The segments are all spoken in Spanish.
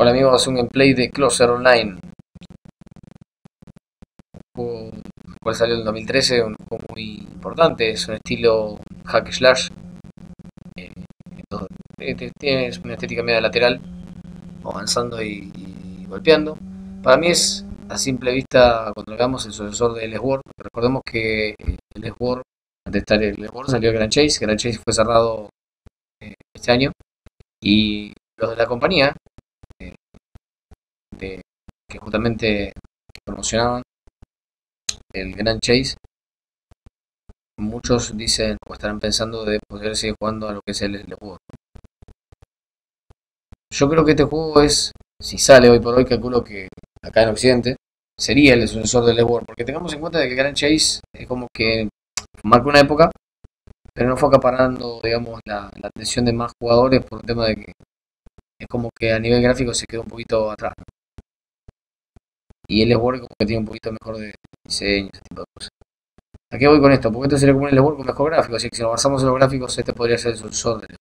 Hola amigos, un gameplay de Closer Online. Juego el cual salió en 2013, un juego muy importante, es un estilo hack slash. Eh, tiene una estética media lateral, avanzando y, golpeando. Para mí es a simple vista, cuando lo veamos, el sucesor de Sword. Recordemos que el Sword, antes de estar el Sword, salió Grand Chase. Grand Chase fue cerrado eh, este año. Y los de la compañía, que justamente promocionaban el Grand Chase, muchos dicen o estarán pensando de poder seguir jugando a lo que es el, el World. Yo creo que este juego es, si sale hoy por hoy, calculo que acá en Occidente, sería el sucesor del World, porque tengamos en cuenta de que Grand Chase es como que marca una época, pero no fue acaparando, digamos, la, la atención de más jugadores por un tema de que es como que a nivel gráfico se quedó un poquito atrás. Y el Sword como que tiene un poquito mejor de diseño, ese tipo de cosas. ¿A voy con esto? Porque esto sería como Sword con mejor gráfico, así que si nos basamos en los gráficos, este podría ser el sucesor del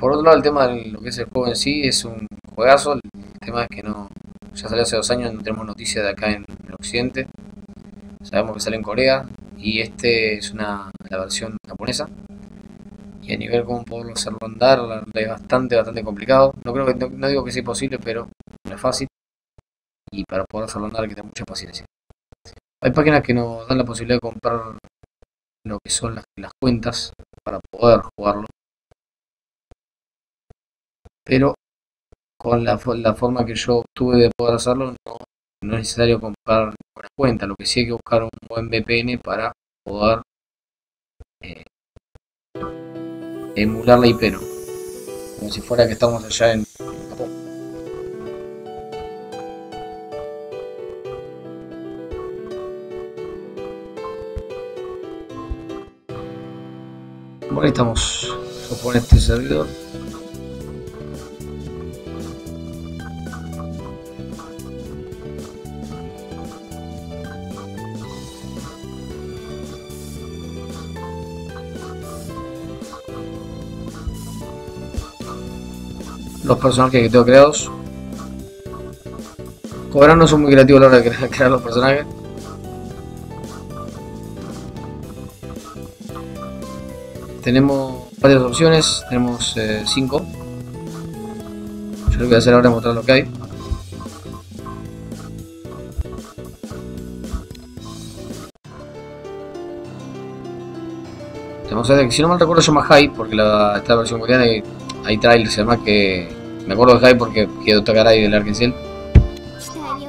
Por otro lado, el tema de lo que es el juego en sí es un juegazo. El tema es que no ya salió hace dos años, no tenemos noticias de acá en el occidente. Sabemos que sale en Corea y este es una la versión japonesa. Y a nivel como poderlo andar es bastante, bastante complicado. No creo que no, digo que sea imposible, pero no es fácil. Y para poder hacerlo andar hay que tener mucha paciencia. Hay páginas que nos dan la posibilidad de comprar lo que son las, las cuentas para poder jugarlo. Pero con la, la forma que yo obtuve de poder hacerlo no no es necesario comprar una cuenta, lo que sí hay que buscar un buen VPN para poder eh, emular la IP, ¿no? como si fuera que estamos allá en Japón. Bueno, ahí estamos. Yo este servidor. Los personajes que tengo creados. Cobran no son muy creativos a la hora de crear los personajes. Tenemos varias opciones, tenemos 5. Eh, Yo lo que voy a hacer ahora es mostrar lo que hay. Tenemos, si no mal recuerdo, se llama High, porque la, esta versión coreana hay, trailers además que me acuerdo de Jai porque quiero tocar ahí del Arkansas.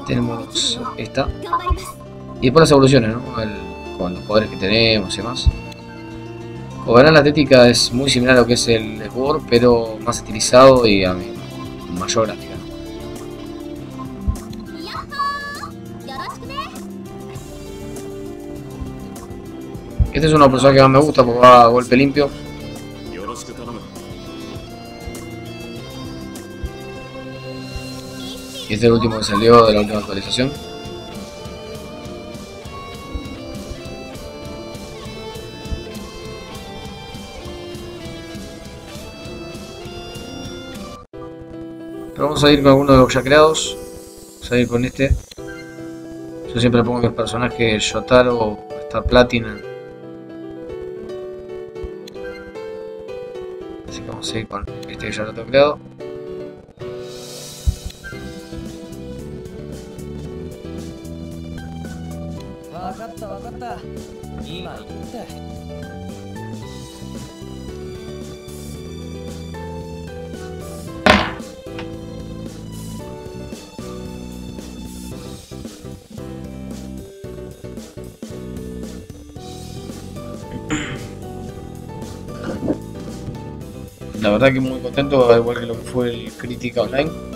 Tenemos esta. Y después las evoluciones, ¿no? con los poderes que tenemos y demás. Verán, la estética es muy similar a lo que es el Sword, pero más estilizado y a mayor gráfica. Este es uno de los personajes que más me gusta porque va a golpe limpio. Este es el último que salió de la última actualización. Pero vamos a ir con algunos de los ya creados. Vamos a ir con este. Yo siempre pongo mis personajes Shotaro Star Platinum. Así que vamos a ir con este que ya lo tengo creado. La verdad que muy contento, igual que lo que fue el Crítica Online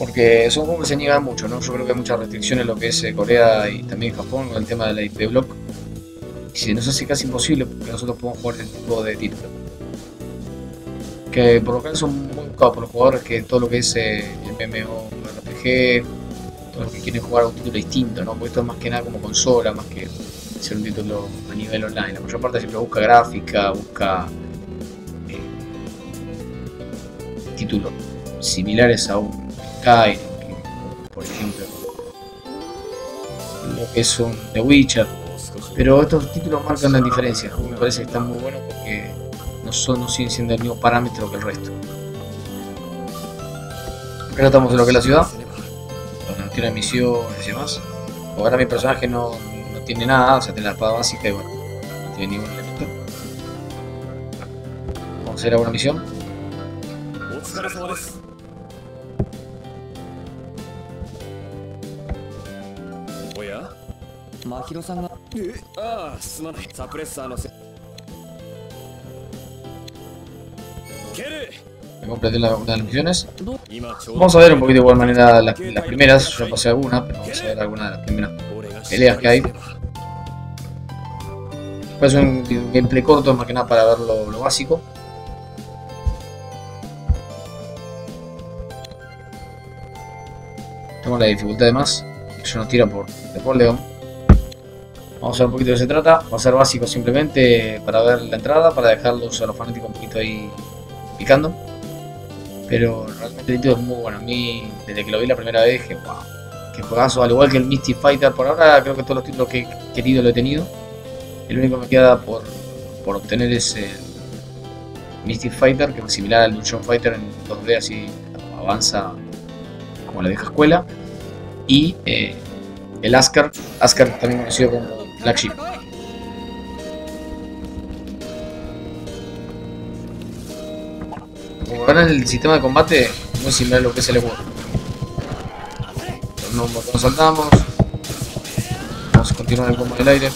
porque es un juego que se niega mucho, ¿no? Yo creo que hay muchas restricciones en lo que es eh, Corea y también Japón con el tema de la IP block. Y se nos hace casi imposible que nosotros podamos jugar este tipo de títulos. Que por lo general son muy buscados por los jugadores que todo lo que es eh, MMO, RPG, todos los que quieren jugar a un título distinto, ¿no? Porque esto es más que nada como consola, más que ser un título a nivel online. La mayor parte siempre busca gráfica, busca eh, títulos similares a un Skyrim, por ejemplo, lo que es un The Witcher. Pero estos títulos marcan la diferencia. Me parece que están muy buenos porque no, son, no siguen siendo el mismo parámetro que el resto. Acá estamos en lo que es la ciudad, donde tiene misiones y demás. Ahora mi personaje no, no tiene nada, o sea, tiene la espada básica y bueno, no tiene ningún elemento. Vamos a hacer alguna misión. マヒロさんがえああすまないサプレッサーのせケル Me completé la, una de las misiones. どう今ちょうど Vamos a ver un poquito de igual manera las, las primeras. Yo ya pasé algunas, pero vamos a ver algunas de las primeras. 俺が peleas que hay. Es un gameplay corto, más que nada para ver lo, lo básico. Tengo la dificultad de más. Eso nos tira por default, digamos. Vamos a ver un poquito de qué se trata. Va a ser básico simplemente para ver la entrada, para dejarlos a los fanáticos un poquito ahí picando. Pero realmente el título es muy bueno. A mí, desde que lo vi la primera vez, dije, wow, qué juegazo. Al igual que el Mystic Fighter, por ahora creo que todos los títulos que he querido lo he tenido. El único que me queda por, por obtener es el Mystic Fighter, que es similar al Dungeon Fighter en 2D, así avanza como la vieja escuela. Y eh, el Asker, Asker también conocido como Black Sheep. Verán el sistema de combate muy similar a lo que es el Evo. Un botón saltamos. Vamos a continuar el combo en el aire.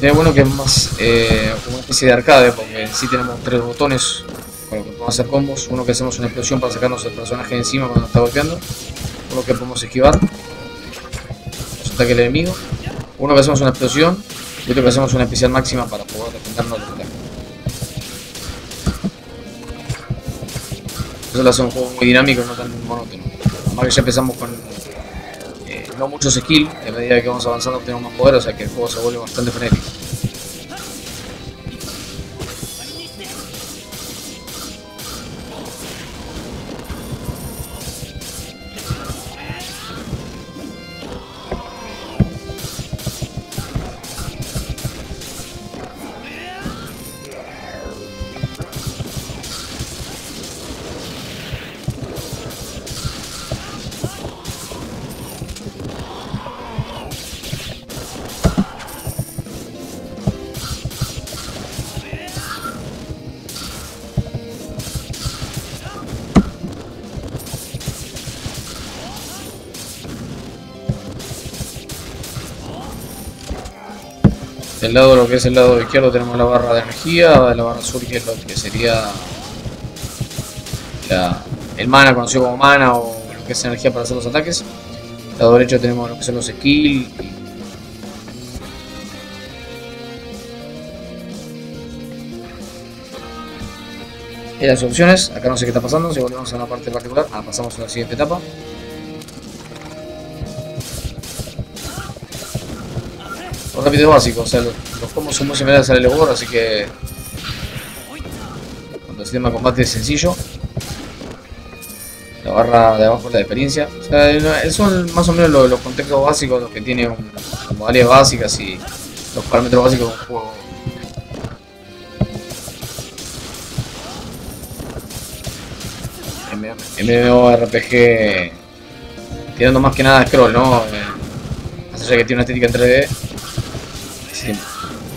Tiene bueno que es más eh, una especie de arcade, porque en sí tenemos tres botones con que podemos hacer combos. Uno que hacemos una explosión para sacarnos el personaje de encima cuando está golpeando. Uno que podemos esquivar. Nos ataque el enemigo. Uno que hacemos una explosión. Y otro que hacemos una especial máxima para poder defendernos del ataque. Eso lo hace un juego muy dinámico no tan monótono. Además que ya empezamos con no muchos skills, a medida que vamos avanzando tenemos más poder, o sea que el juego se vuelve bastante frenético. Del lado lo que es el lado izquierdo tenemos la barra de energía, la barra sur que es lo que sería la- el mana conocido como mana o lo que es energía para hacer los ataques. Del lado derecho tenemos lo que son los skills. Y las opciones, acá no sé qué está pasando, si volvemos a una parte particular, ah, pasamos a la siguiente etapa. Un rápido básico, o sea, los, los combos son muy similares al War, así que cuando el sistema de combate es sencillo. La barra de abajo es la de experiencia. O sea, son más o menos los, los contextos básicos, los que tiene las modalidades básicas y los parámetros básicos de un juego. MMORPG tirando más que nada scroll, ¿no? Eh, más que tiene una estética en 3D,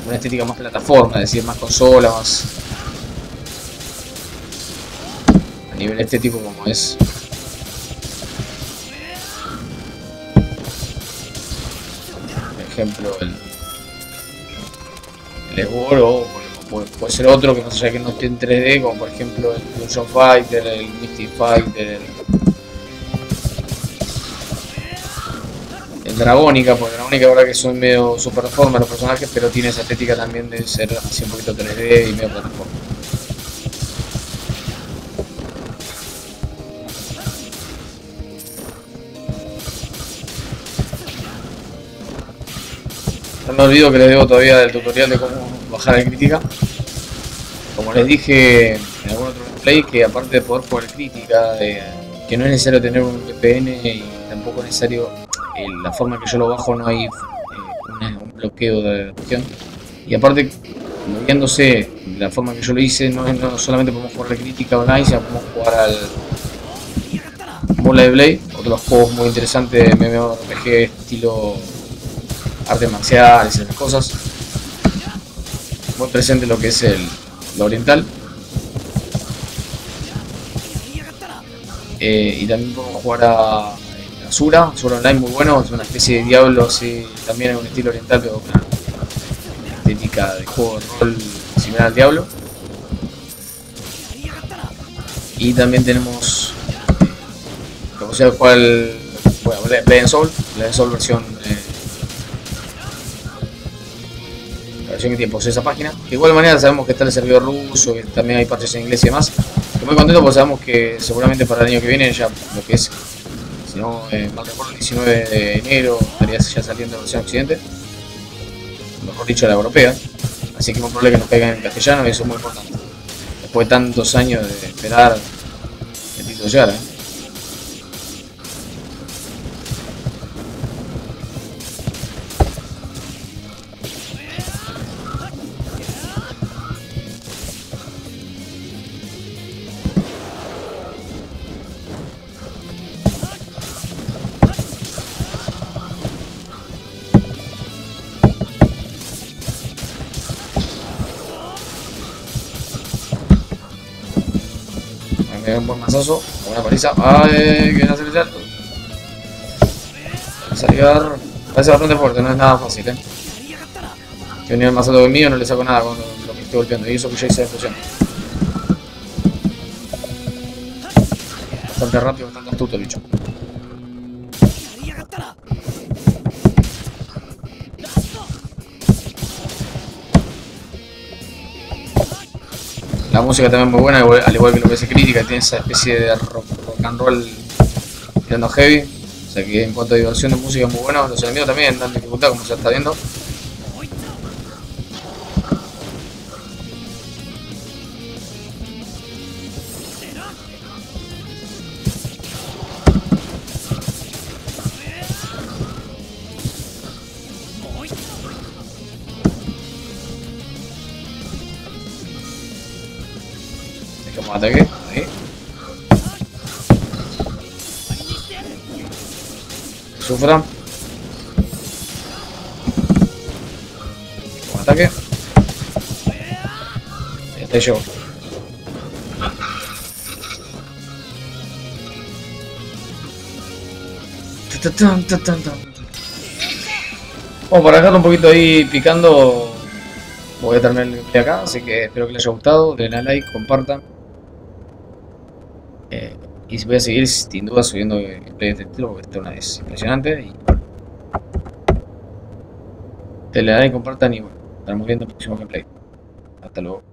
una estética más plataforma, es decir, más consola, más a nivel estético como es. Por ejemplo, el, el puede, ser otro que allá de que no esté en 3D, como por ejemplo el Dungeon Fighter, el Mystic Fighter, Dragónica, porque Dragónica verdad que son medio super forma los personajes, pero tiene esa estética también de ser así un poquito 3D y medio plataforma. No me olvido que les debo todavía del tutorial de cómo bajar el crítica. Como les dije en algún otro play, que aparte de poder jugar crítica, que no es necesario tener un VPN y tampoco es necesario la forma que yo lo bajo, no hay eh, un bloqueo de cuestión. Y aparte, moviéndose de la forma que yo lo hice, no, solamente podemos jugar la crítica online, sino podemos jugar al Bola de Blade, otros juegos muy interesantes de MMORPG estilo artes marciales y esas cosas. Muy presente lo que es el lo oriental. Eh, y también podemos jugar a Asura, Asura Online muy bueno, es una especie de diablo así, también en un estilo oriental, pero con una estética de juego de rol similar al diablo. Y también tenemos, eh, como sea cual, bueno, Blade Soul versión eh, la versión que tiene posee esa página. De igual manera sabemos que está el servidor ruso, que también hay parches en inglés y demás. Estoy muy contento porque sabemos que seguramente para el año que viene ya lo que es, si no eh, mal recuerdo, el 19 de enero estaría ya saliendo la versión occidente. Mejor dicho, la europea. Así que es muy probable que nos caigan en castellano y eso es muy importante. Después de tantos años de esperar el título llegara. ¿eh? Me dio un buen mazazo, una paliza. ¡Ay! A hacer ya. Salivar. Parece bastante fuerte, no es nada fácil, eh. Venía el mazazo que mío, no le saco nada cuando lo que estoy golpeando. Y eso que ya hice de fusión. Bastante rápido, bastante astuto bicho. La música también es muy buena, al igual que lo que es crítica, tiene esa especie de rock, rock and roll tirando heavy. O sea que en cuanto a diversión de música es muy bueno. Los enemigos también dan dificultad, como se está viendo. Ataque. Ahí. Sufra. Como ataque. Y hasta ahí llegó. Tan, tan, tan, tan. Bueno, para dejarlo un poquito ahí picando, voy a terminar el gameplay acá, así que espero que les haya gustado, den a like, compartan. Eh, y voy a seguir sin duda subiendo gameplay de este estilo porque esta es impresionante. Y... Denle a like, compartan y bueno, estaremos viendo el próximo gameplay. Hasta luego.